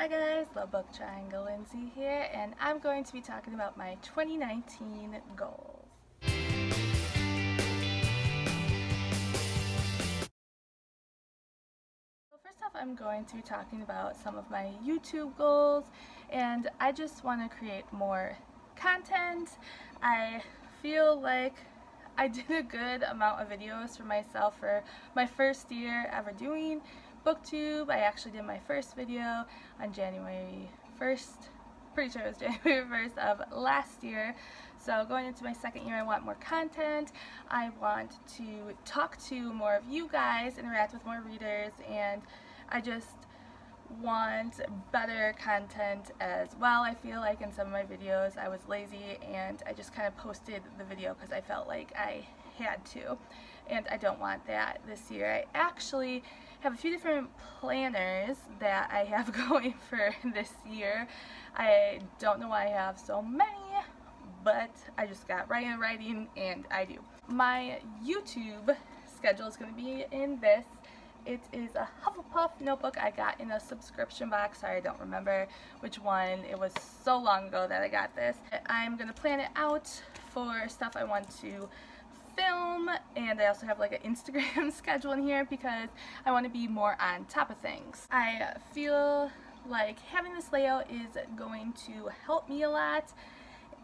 Hi guys, Love Book Triangle Lindsey here, and I'm going to be talking about my 2019 goals. First off, I'm going to be talking about some of my YouTube goals, and I just want to create more content. I feel like I did a good amount of videos for myself for my first year ever doing booktube. I actually did my first video on January 1st, pretty sure it was January 1st of last year. So going into my second year I want more content. I want to talk to more of you guys, interact with more readers, and I just want better content as well. I feel like in some of my videos I was lazy and I just kind of posted the video because I felt like I had to and I don't want that this year. I actually have a few different planners that I have going for this year. I don't know why I have so many but I just got writing and writing and I do. My YouTube schedule is going to be in this it is a Hufflepuff notebook I got in a subscription box. Sorry, I don't remember which one. It was so long ago that I got this. I'm going to plan it out for stuff I want to film and I also have like an Instagram schedule in here because I want to be more on top of things. I feel like having this layout is going to help me a lot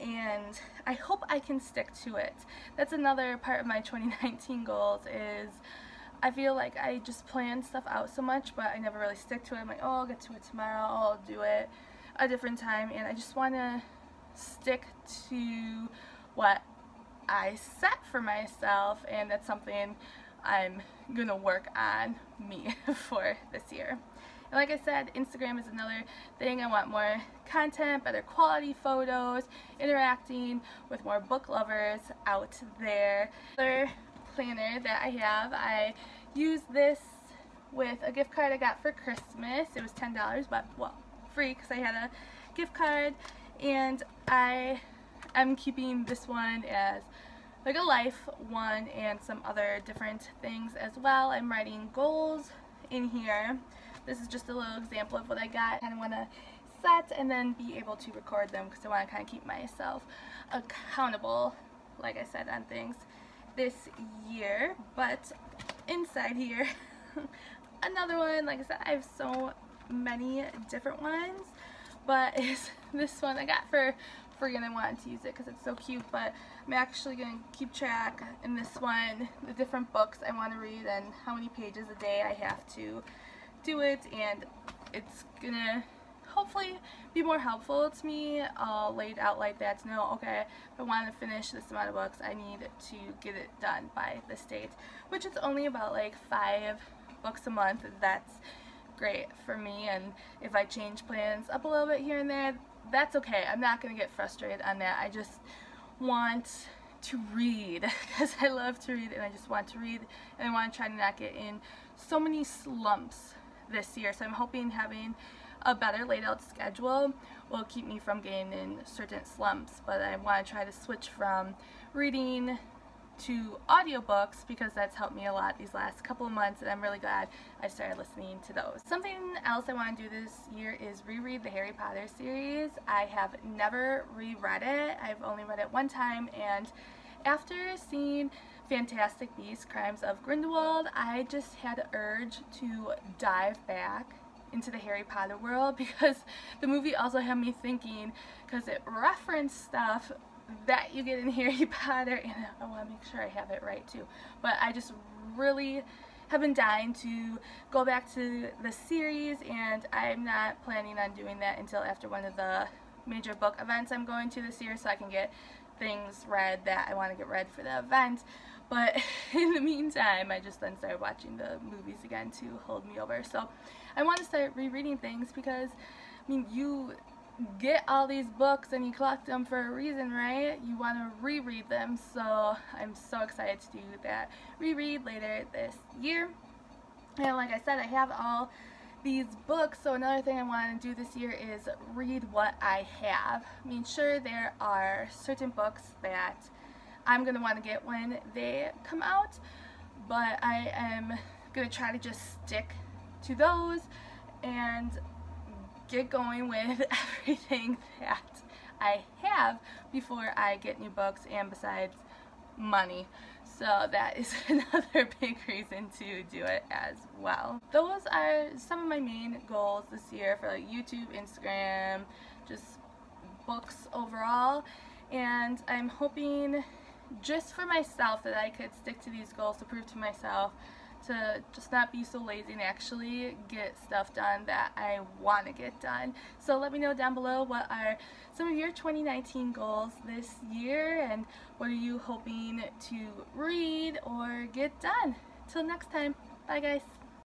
and I hope I can stick to it. That's another part of my 2019 goals is I feel like I just plan stuff out so much, but I never really stick to it. I'm like, oh, I'll get to it tomorrow, oh, I'll do it a different time, and I just want to stick to what I set for myself, and that's something I'm to work on me for this year. And like I said, Instagram is another thing. I want more content, better quality photos, interacting with more book lovers out there. Other planner that I have. I use this with a gift card I got for Christmas. It was $10, but, well, free because I had a gift card. And I am keeping this one as like a life one and some other different things as well. I'm writing goals in here. This is just a little example of what I got. I kind of want to set and then be able to record them because I want to kind of keep myself accountable, like I said, on things this year, but inside here, another one, like I said, I have so many different ones, but is this one I got for free and I wanted to use it because it's so cute, but I'm actually going to keep track in this one, the different books I want to read and how many pages a day I have to do it, and it's going to hopefully be more helpful to me uh, laid out like that to know, okay, if I want to finish this amount of books, I need to get it done by this date, which is only about like five books a month. That's great for me, and if I change plans up a little bit here and there, that's okay. I'm not going to get frustrated on that. I just want to read because I love to read and I just want to read and I want to try to not get in so many slumps this year. So I'm hoping having a better laid out schedule will keep me from getting in certain slumps but I want to try to switch from reading to audiobooks because that's helped me a lot these last couple of months and I'm really glad I started listening to those. Something else I want to do this year is reread the Harry Potter series. I have never reread it. I've only read it one time and after seeing Fantastic Beasts Crimes of Grindelwald I just had an urge to dive back into the Harry Potter world because the movie also had me thinking because it referenced stuff that you get in Harry Potter and I want to make sure I have it right too but I just really have been dying to go back to the series and I'm not planning on doing that until after one of the major book events I'm going to this year so I can get things read that I want to get read for the event but in the meantime, I just then started watching the movies again to hold me over. So I want to start rereading things because, I mean, you get all these books and you collect them for a reason, right? You want to reread them. So I'm so excited to do that reread later this year. And like I said, I have all these books. So another thing I want to do this year is read what I have. I mean, sure, there are certain books that I'm going to want to get when they come out. But I am going to try to just stick to those and get going with everything that I have before I get new books and besides money. So that is another big reason to do it as well. Those are some of my main goals this year for like YouTube, Instagram, just books overall. And I'm hoping just for myself that I could stick to these goals to prove to myself to just not be so lazy and actually get stuff done that I want to get done. So let me know down below what are some of your 2019 goals this year and what are you hoping to read or get done. Till next time, bye guys.